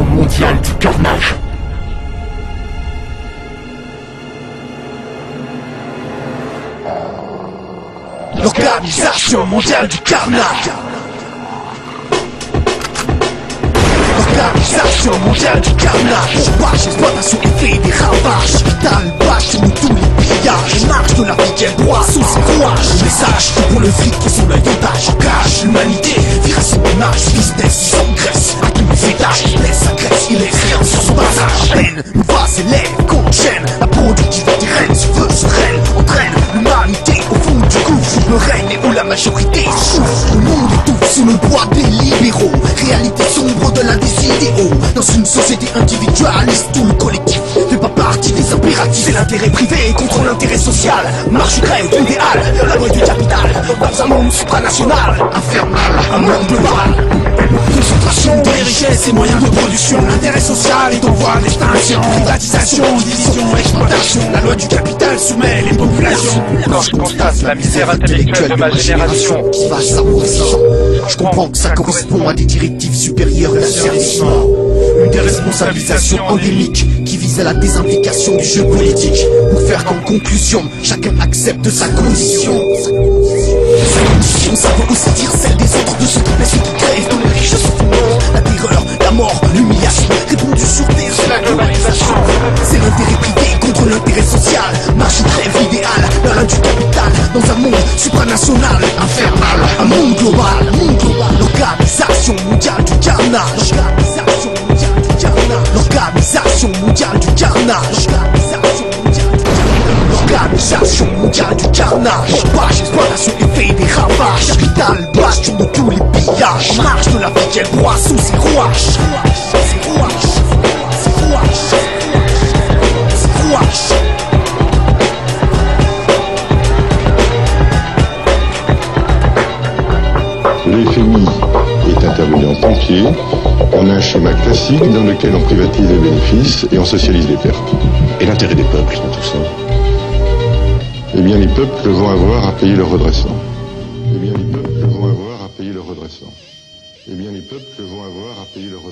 Mondiale du carnage. L'Organisation mondiale du carnage. L'Organisation mondiale du carnage. Bâche, exploitation et fait des ravages. Capital, bâche, nous tous les pillages. Marche de la vie qu'elle broie sous ses rouages message pour le fric qui sont l'œil voix s'élève, qu'on chaîne La productivité règne, se veut sereine. Entraîne l'humanité au fond du gouffre Le règne et où la majorité souffre. Le monde étouffe sous le poids des libéraux. Réalité sombre de la décidéo Dans une société individualiste Tout le collectif fait pas partie des impératifs. C'est l'intérêt privé contre l'intérêt social. Marche grève idéal, la loi du capital. Dans un monde supranational. Infernal, un monde global Richesses et moyens de production L'intérêt social est en voie d'extinction Privatisation, division, exploitation La loi du capital soumet les populations Quand je constate la misère intellectuelle de ma génération, qui va. Je comprends que ça correspond à des directives supérieures d'asservissement. Une déresponsabilisation endémique qui vise à la désimplication du jeu politique. Pour faire qu'en conclusion, chacun accepte sa condition. Sa condition, ça veut aussi dire celle des autres, de ceux qui Contre l'intérêt social. Marche crève idéal, dans l'un du capital, dans un monde supranational, infernal, un monde global, monde global. L'organisation mondiale du carnage. L'organisation mondiale du carnage. L'organisation mondiale du carnage. L'organisation mondiale du carnage Bâche, exploitation et fait des ravages Capital, bastion de tous les pillages marche de la vie qu'elle broie sous Ses rouages Le FMI est intervenu en pompier. On a un schéma classique dans lequel on privatise les bénéfices et on socialise les pertes. Et l'intérêt des peuples dans tout ça? Eh bien, les peuples vont avoir à payer le redressement. Eh bien, les peuples vont avoir à payer le redressement. Eh bien, les peuples vont avoir à payer le redressement.